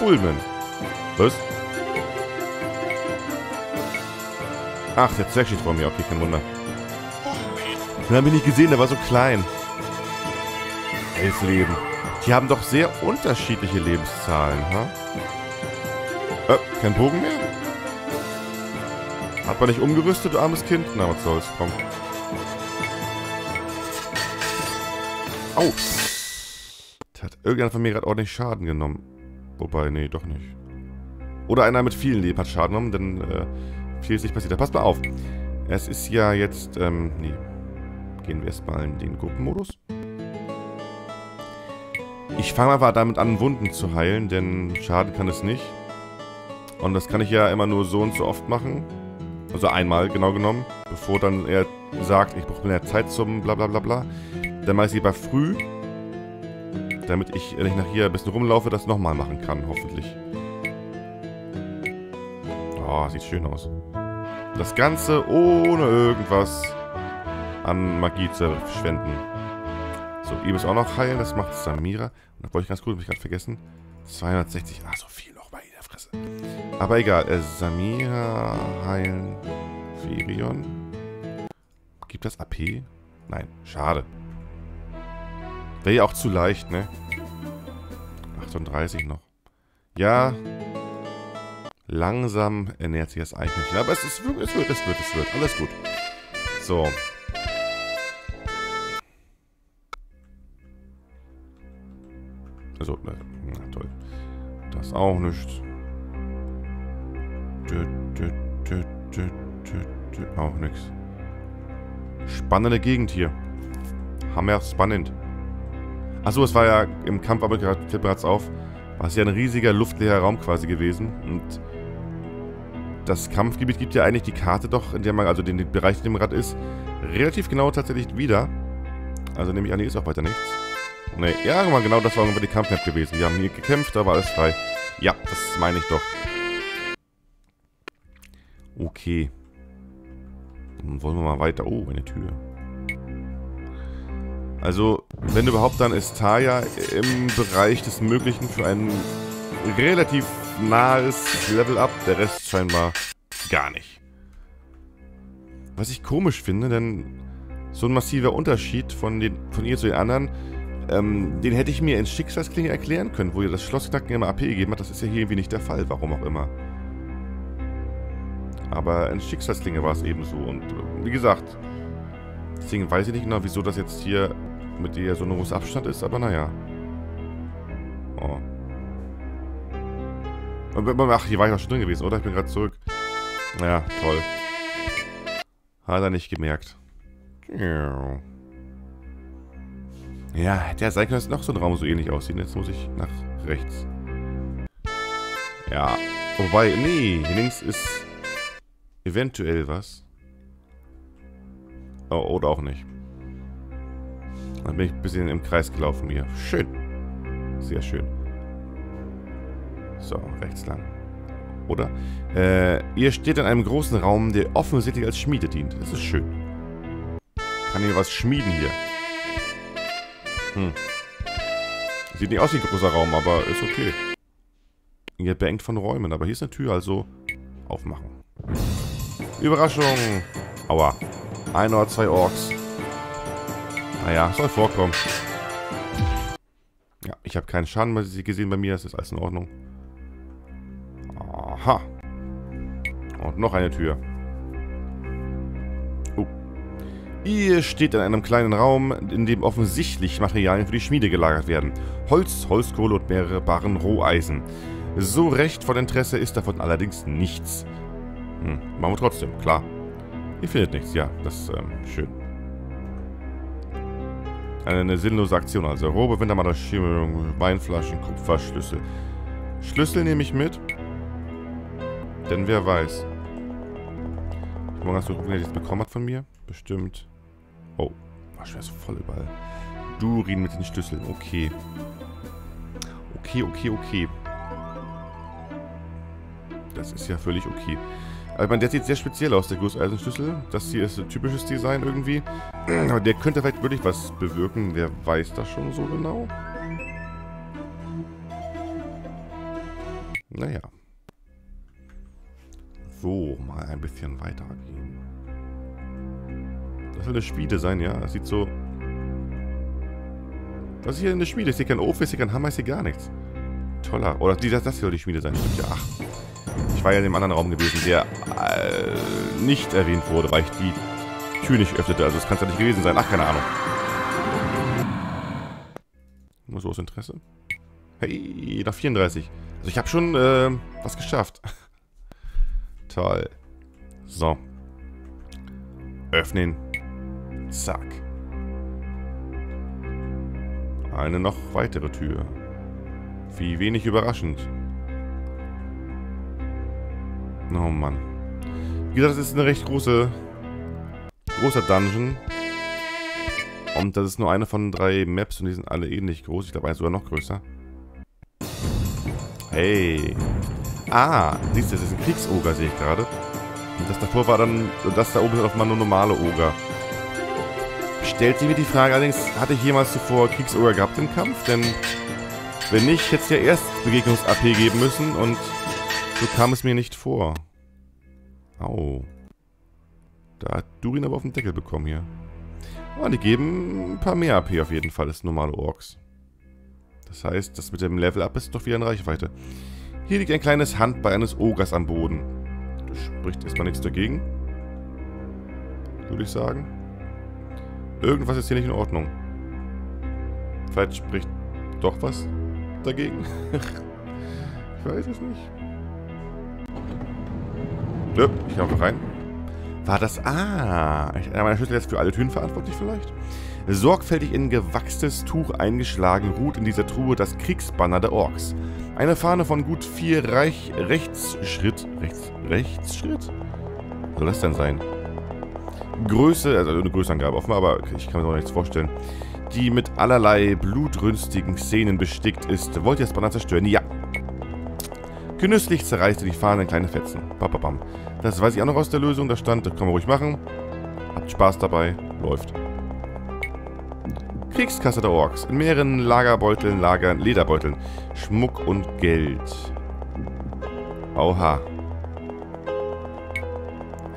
Fulmen. Was? Ach, der Zwerg steht vor mir. Okay, kein Wunder. Den habe ich nicht gesehen, der war so klein. Elf Leben. Die haben doch sehr unterschiedliche Lebenszahlen, ha? Äh, kein Bogen mehr? Hat man nicht umgerüstet, du armes Kind? Na, was soll's, komm. Au! Da hat irgendeiner von mir gerade ordentlich Schaden genommen. Wobei, nee, doch nicht. Oder einer mit vielen Leben hat Schaden genommen, denn äh, viel ist nicht passiert. Passt mal auf. Es ist ja jetzt, ähm, nee. Gehen wir erstmal in den Gruppenmodus. Ich fange einfach damit an, Wunden zu heilen, denn Schaden kann es nicht. Und das kann ich ja immer nur so und so oft machen. Also einmal, genau genommen. Bevor dann er sagt, ich brauche mehr Zeit zum bla bla bla bla. Dann mache ich sie lieber früh. Damit ich, wenn ich nach hier ein bisschen rumlaufe, das nochmal machen kann, hoffentlich. Oh, sieht schön aus. Das Ganze ohne irgendwas an Magie zu verschwenden. So, ihm ist auch noch heilen, das macht Samira. Und da wollte ich ganz gut, habe ich gerade vergessen. 260, ah, so viel noch bei der Fresse. Aber egal, äh, Samira heilen Ferion. Gibt das AP? Nein, schade. Wäre ja auch zu leicht, ne? 38 noch. Ja. Langsam ernährt sich das Eichhörnchen. Aber es, ist, es wird, es wird, es wird, es wird. Alles gut. So. Also, na, toll. Das auch nicht. Auch nichts. Spannende Gegend hier. Hammer spannend. Achso, es war ja im Kampf, aber gerade bereits auf, war es ja ein riesiger luftleerer Raum quasi gewesen. Und das Kampfgebiet gibt ja eigentlich die Karte doch, in der man, also den, den Bereich, in dem man gerade ist, relativ genau tatsächlich wieder. Also nehme ich an, hier ist auch weiter nichts. Ne, ja, guck mal, genau das war irgendwann die Kampfmap gewesen. Wir haben hier gekämpft, da war alles frei. Ja, das meine ich doch. Okay. Dann wollen wir mal weiter. Oh, eine Tür. Also, wenn überhaupt, dann ist Taya im Bereich des Möglichen für ein relativ nahes Level-Up. Der Rest scheinbar gar nicht. Was ich komisch finde, denn so ein massiver Unterschied von, den, von ihr zu den anderen, ähm, den hätte ich mir in Schicksalsklinge erklären können, wo ihr das Schlossknacken immer AP gegeben hat. Das ist ja hier irgendwie nicht der Fall, warum auch immer. Aber in Schicksalsklinge war es eben so. Und äh, wie gesagt, deswegen weiß ich nicht genau, wieso das jetzt hier mit dir so ein großer Abstand ist, aber naja. Oh. Ach, hier war ich auch schon drin gewesen, oder? Ich bin gerade zurück. Ja, toll. Hat er nicht gemerkt. Ja, hätte ja sein können, dass noch so ein Raum so ähnlich aussieht. Jetzt muss ich nach rechts. Ja. Wobei, nee, hier links ist eventuell was. Oh, oder auch nicht. Dann bin ich ein bisschen im Kreis gelaufen hier. Schön. Sehr schön. So, rechts lang. Oder? Äh, ihr steht in einem großen Raum, der offensichtlich als Schmiede dient. Das ist schön. Kann hier was schmieden hier. Hm. Sieht nicht aus wie ein großer Raum, aber ist okay. Ihr beengt von Räumen, aber hier ist eine Tür, also aufmachen. Überraschung! Aua. Ein oder zwei Orks. Naja, soll vorkommen. Ja, ich habe keinen Schaden gesehen bei mir. Es ist alles in Ordnung. Aha. Und noch eine Tür. Oh. Ihr steht in einem kleinen Raum, in dem offensichtlich Materialien für die Schmiede gelagert werden. Holz, Holzkohle und mehrere Barren Roheisen. So recht von Interesse ist davon allerdings nichts. Hm, machen wir trotzdem, klar. Ihr findet nichts, ja, das ist ähm, schön. Eine sinnlose Aktion also. Robe, Wintermalerschirmung, Weinflaschen, Kupfer, Schlüssel. Schlüssel nehme ich mit. Denn wer weiß. Ich mal ganz kurz gucken, wer das bekommen hat von mir. Bestimmt. Oh, war schwer so voll überall. Durin mit den Schlüsseln. Okay. Okay, okay, okay. Das ist ja völlig okay. Also, ich meine, der sieht sehr speziell aus, der Gusseisenschlüssel. Das hier ist ein typisches Design irgendwie. Aber der könnte vielleicht wirklich was bewirken. Wer weiß das schon so genau? Naja. So, mal ein bisschen weitergehen. Das soll eine Schmiede sein, ja? Das sieht so... Was ist hier eine Schmiede? Ist hier kein Ofen, ist hier kein Hammer, ist hier gar nichts. Toller. Oder das, das soll die Schmiede sein. Stimmt ja. Ach. Ich war ja in dem anderen Raum gewesen, der äh, nicht erwähnt wurde, weil ich die Tür nicht öffnete. Also das kann es ja nicht gewesen sein. Ach, keine Ahnung. Nur so aus Interesse. Hey, nach 34. Also ich habe schon äh, was geschafft. Toll. So. Öffnen. Zack. Eine noch weitere Tür. Wie wenig überraschend. Oh Mann. Wie gesagt, das ist eine recht große... Großer Dungeon. Und das ist nur eine von drei Maps und die sind alle ähnlich groß. Ich glaube, eins sogar noch größer. Hey. Ah, siehst du, das ist ein Kriegsoger, sehe ich gerade. Und das davor war dann, das da oben ist auf mal nur normale Oger. Stellt sich mir die Frage allerdings, hatte ich jemals zuvor Kriegsoger gehabt im Kampf? Denn wenn nicht, hätte es ja erst Begegnungs-AP geben müssen und so kam es mir nicht vor. Au. Da hat Durin aber auf den Deckel bekommen hier. Aber die geben ein paar mehr AP auf jeden Fall als normale Orks. Das heißt, das mit dem Level-Up ist doch wieder in Reichweite. Hier liegt ein kleines Handbein eines Ogers am Boden. Da spricht erstmal nichts dagegen. Würde ich sagen. Irgendwas ist hier nicht in Ordnung. Vielleicht spricht doch was dagegen. ich weiß es nicht. Nö, ich kann einfach rein. War das... Ah, einer meiner Schlüssel jetzt für alle Türen verantwortlich vielleicht? Sorgfältig in gewachstes Tuch eingeschlagen ruht in dieser Truhe das Kriegsbanner der Orks. Eine Fahne von gut vier Reich Rechtsschritt... Rechts... Rechtsschritt? Was soll das denn sein? Größe, also eine Größenangabe offenbar, aber ich kann mir noch nichts vorstellen. Die mit allerlei blutrünstigen Szenen bestickt ist. Wollt ihr das Banner zerstören? Ja. Genüsslich zerreißt ihr die Fahne in kleine Fetzen. Bababam. Das weiß ich auch noch aus der Lösung. Da stand, das kann man ruhig machen. Habt Spaß dabei. Läuft. Kriegskasse der Orks. In mehreren Lagerbeuteln, Lagern, Lederbeuteln. Schmuck und Geld. Oha.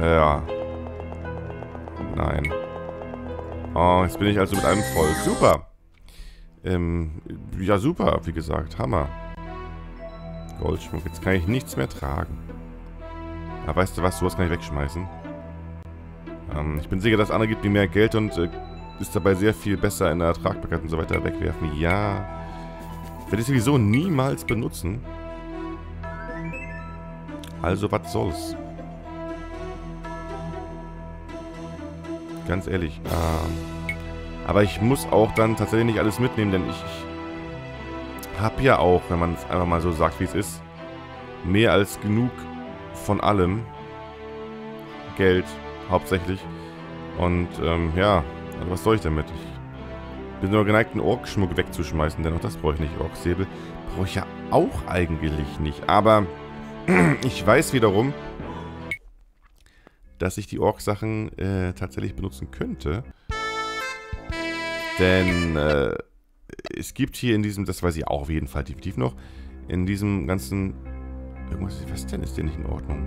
Ja. Nein. Oh, jetzt bin ich also mit einem voll. Super. Ähm, ja, super, wie gesagt. Hammer. Goldschmuck. Jetzt kann ich nichts mehr tragen. Aber weißt du was? Sowas kann ich wegschmeißen. Ähm, ich bin sicher, dass andere gibt mir mehr Geld und äh, ist dabei sehr viel besser in der Tragbarkeit und so weiter wegwerfen. Ja. Werde ich sowieso niemals benutzen. Also, was soll's? Ganz ehrlich. Ähm, aber ich muss auch dann tatsächlich nicht alles mitnehmen, denn ich, ich habe ja auch, wenn man es einfach mal so sagt, wie es ist, mehr als genug von allem. Geld, hauptsächlich. Und, ähm, ja, also was soll ich damit? Ich bin nur geneigt, einen Orkschmuck wegzuschmeißen, denn auch das brauche ich nicht. Orksäbel brauche ich ja auch eigentlich nicht. Aber ich weiß wiederum, dass ich die Ork-Sachen äh, tatsächlich benutzen könnte. Denn äh, es gibt hier in diesem, das weiß ich auch auf jeden Fall definitiv noch, in diesem ganzen... Irgendwas, was denn ist denn nicht in Ordnung?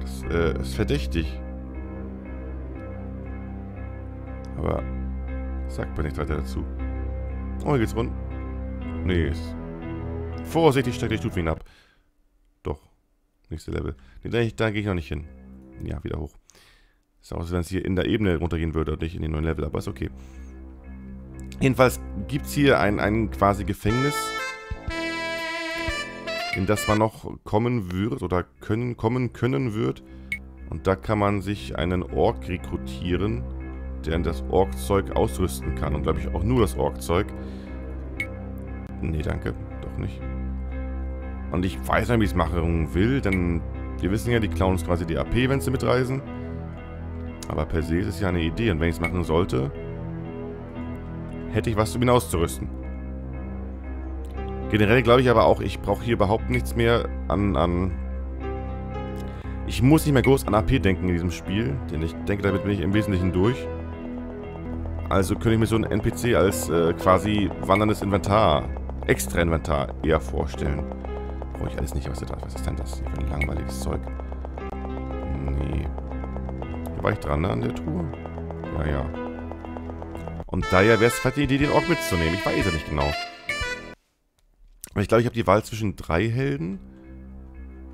Das äh, ist verdächtig. Aber sagt man nicht weiter dazu. Oh, hier geht's rund. Nee, ist... Vorsichtig, steigt die Stufen ab. Doch. Nächste Level. Nee, da, da gehe ich noch nicht hin ja, wieder hoch. Ist auch, als wenn es hier in der Ebene runtergehen würde und nicht in den neuen Level, aber ist okay. Jedenfalls gibt es hier ein, ein quasi Gefängnis, in das man noch kommen wird oder können, kommen können wird. Und da kann man sich einen Ork rekrutieren, der das Orkzeug ausrüsten kann. Und glaube ich auch nur das Orkzeug. Nee, danke. Doch nicht. Und ich weiß nicht, wie ich es machen will, denn wir wissen ja, die klauen uns quasi die AP, wenn sie mitreisen. Aber per se ist es ja eine Idee. Und wenn ich es machen sollte, hätte ich was, um ihn auszurüsten. Generell glaube ich aber auch, ich brauche hier überhaupt nichts mehr an, an... Ich muss nicht mehr groß an AP denken in diesem Spiel, denn ich denke, damit bin ich im Wesentlichen durch. Also könnte ich mir so einen NPC als äh, quasi wanderndes Inventar, Extra-Inventar eher vorstellen. Brauche ich alles nicht. Was das? was ist denn das hier für ein langweiliges Zeug? Nee. War ich dran, ne, an der Truhe? Ja, ja. Und daher wäre es vielleicht die Idee, den Ork mitzunehmen. Ich weiß ja nicht genau. Aber ich glaube, ich habe die Wahl zwischen drei Helden.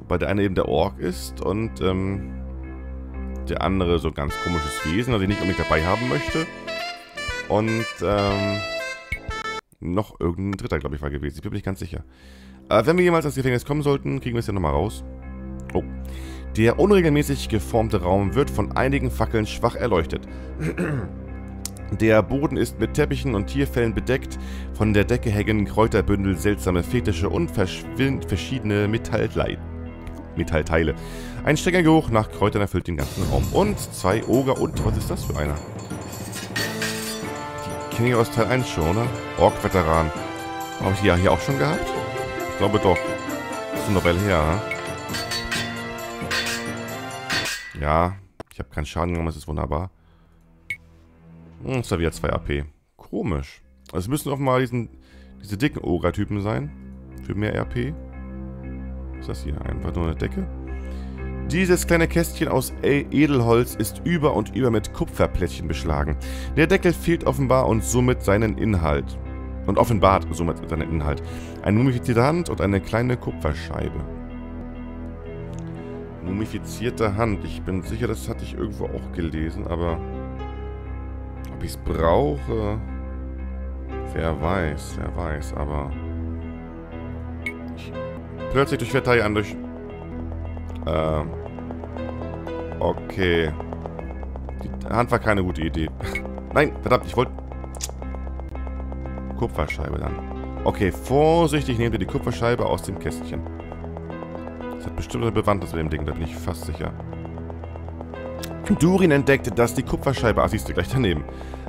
Wobei der eine eben der Ork ist und ähm, der andere so ein ganz komisches Wesen, das ich nicht unbedingt dabei haben möchte. Und ähm, noch irgendein dritter, glaube ich, war gewesen. Ich bin mir nicht ganz sicher. Äh, wenn wir jemals ins Gefängnis kommen sollten, kriegen wir es ja nochmal raus. Oh. Der unregelmäßig geformte Raum wird von einigen Fackeln schwach erleuchtet. Der Boden ist mit Teppichen und Tierfällen bedeckt. Von der Decke hängen Kräuterbündel, seltsame Fetische und verschiedene Metallteile. Metallteile. Ein strenger nach Kräutern erfüllt den ganzen Raum. Und zwei Oger. Und was ist das für einer? Die kenne ich aus Teil 1 schon, oder? Ork-Veteran. Habe ich die ja hier auch schon gehabt? Ich glaube doch. Das ist eine Novelle her, ha? Ja, ich habe keinen Schaden genommen, das ist wunderbar. Hm, ist da wieder 2 AP. Komisch. Also es müssen offenbar diesen, diese dicken Oger-Typen sein. Für mehr RP. Was ist das hier? Einfach nur eine Decke. Dieses kleine Kästchen aus e- Edelholz ist über und über mit Kupferplättchen beschlagen. Der Deckel fehlt offenbar und somit seinen Inhalt. Und offenbart somit seinen Inhalt. Eine mumifizierte Hand und eine kleine Kupferscheibe. Mumifizierte Hand. Ich bin sicher, das hatte ich irgendwo auch gelesen, aber... Ob ich es brauche... Wer weiß, wer weiß, aber... Ich plötzlich durch Verteidigung an, durch... Ähm... Okay. Die Hand war keine gute Idee. Nein, verdammt, ich wollte... Kupferscheibe dann. Okay, vorsichtig nehmt ihr die Kupferscheibe aus dem Kästchen. Das hat bestimmt eine Bewandtnis mit dem Ding, da bin ich fast sicher. Durin entdeckte, dass die Kupferscheibe, ah, siehst du gleich daneben,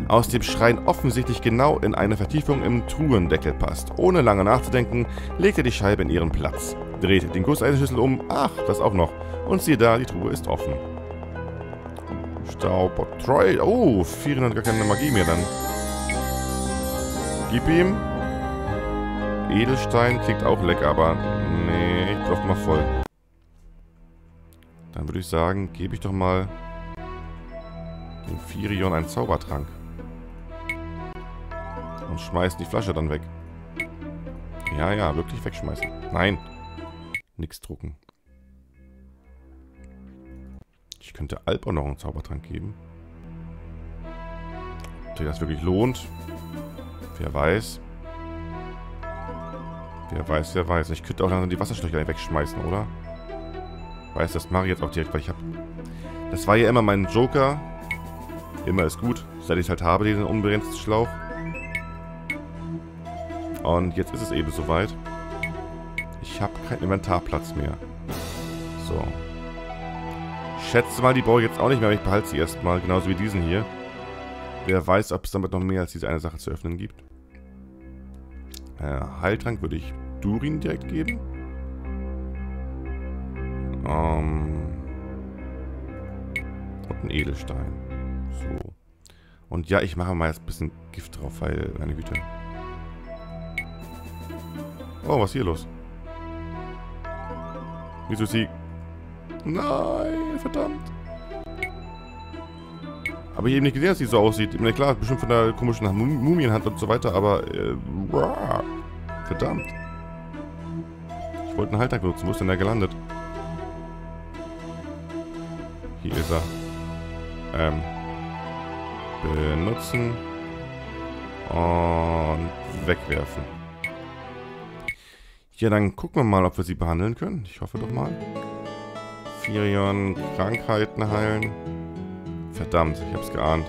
aus dem Schrein offensichtlich genau in eine Vertiefung im Truhendeckel passt. Ohne lange nachzudenken, legt er die Scheibe in ihren Platz, dreht den Gusseisenschlüssel um, ach, das auch noch, und siehe da, die Truhe ist offen. Staub, oh, 400 gar keine Magie mehr dann. Gib ihm. Edelstein klingt auch lecker, aber nee, ich brauch mal voll. Dann würde ich sagen, gebe ich doch mal dem Firion einen Zaubertrank. Und schmeiß die Flasche dann weg. Ja, ja, wirklich wegschmeißen. Nein. Nix drucken. Ich könnte Alp auch noch einen Zaubertrank geben. Ob sich das wirklich lohnt? Wer weiß. Wer weiß, wer weiß. Ich könnte auch langsam die Wasserschläuche wegschmeißen, oder? Weiß, das mache ich jetzt auch direkt, weil ich habe... Das war ja immer mein Joker. Immer ist gut, seit ich halt habe, diesen unbegrenzten Schlauch. Und jetzt ist es eben soweit. Ich habe keinen Inventarplatz mehr. So. Schätze mal, die brauche ich jetzt auch nicht mehr, aber ich behalte sie erstmal, genauso wie diesen hier. Wer weiß, ob es damit noch mehr als diese eine Sache zu öffnen gibt. Äh, Heiltrank würde ich Durin direkt geben. Ähm, und ein Edelstein. So. Und ja, ich mache mal jetzt ein bisschen Gift drauf, weil, meine Güte. Oh, was ist hier los? Wieso ist sie... Nein, verdammt. Habe ich eben nicht gesehen, dass sie so aussieht. Ich meine, klar, bestimmt von der komischen Mumienhand und so weiter, aber... Äh, verdammt. Ich wollte einen Halter benutzen. Wo ist denn der gelandet? Hier ist er. Ähm. Benutzen. Und wegwerfen. Ja, dann gucken wir mal, ob wir sie behandeln können. Ich hoffe doch mal. Firion, Krankheiten heilen. Verdammt, ich hab's geahnt.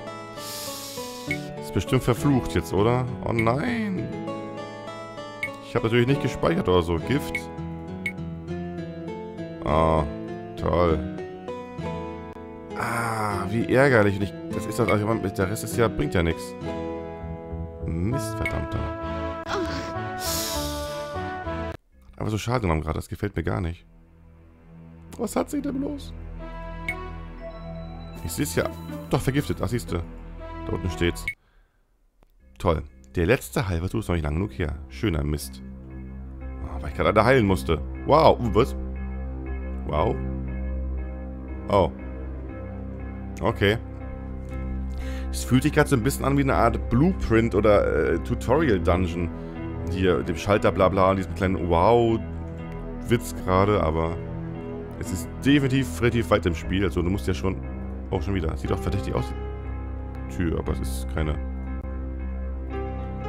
Ist bestimmt verflucht jetzt, oder? Oh nein. Ich habe natürlich nicht gespeichert oder so. Gift. Oh, toll. Ah, wie ärgerlich. Und ich, das ist das, der Rest ist ja, bringt ja nichts. Mist, verdammter. Aber so schade genommen gerade, das gefällt mir gar nicht. Was hat sie denn bloß? Ich sehe es ja. Doch, vergiftet. Ach, siehst du. Da unten steht's. Toll. Der letzte Heilversuch ist noch nicht lang genug her. Schöner Mist. Oh, weil ich gerade heilen musste. Wow, was? Wow. Oh. Okay. Es fühlt sich gerade so ein bisschen an wie eine Art Blueprint oder äh, Tutorial-Dungeon. Hier, dem Schalter bla bla, diesem kleinen Wow-Witz gerade, aber es ist definitiv relativ weit im Spiel. Also du musst ja schon auch schon wieder. Sieht auch verdächtig aus. Die Tür, aber es ist keine.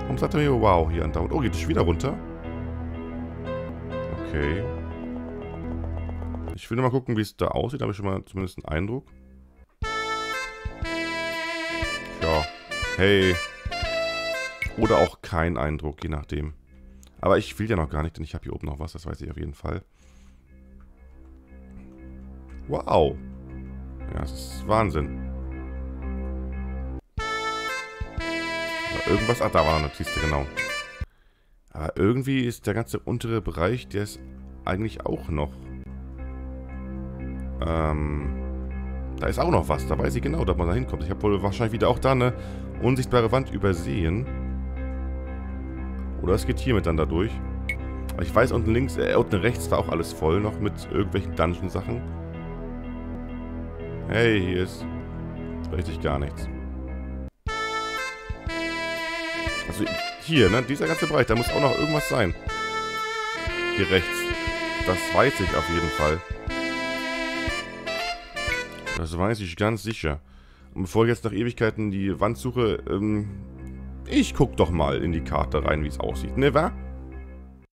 Warum sagt er mir wow hier andauernd? Oh, geht es wieder runter? Okay. Ich will nur mal gucken, wie es da aussieht. Da habe ich schon mal zumindest einen Eindruck. Hey. Oder auch kein Eindruck, je nachdem. Aber ich will ja noch gar nicht, denn ich habe hier oben noch was. Das weiß ich auf jeden Fall. Wow. Ja, das ist Wahnsinn. Aber irgendwas... Ach, da war eine Kiste, genau. Aber irgendwie ist der ganze untere Bereich, der ist eigentlich auch noch... Ähm... Da ist auch noch was. Da weiß ich genau, dass man da hinkommt. Ich habe wohl wahrscheinlich wieder auch da eine unsichtbare Wand übersehen. Oder es geht hiermit dann da durch. Aber ich weiß, unten links, äh, unten rechts war auch alles voll noch mit irgendwelchen Dungeon-Sachen. Hey, hier ist richtig gar nichts. Also hier, ne? Dieser ganze Bereich, da muss auch noch irgendwas sein. Hier rechts. Das weiß ich auf jeden Fall. Das weiß ich ganz sicher. Und bevor ich jetzt nach Ewigkeiten die Wand suche, ähm, ich guck doch mal in die Karte rein, wie es aussieht, ne, wa?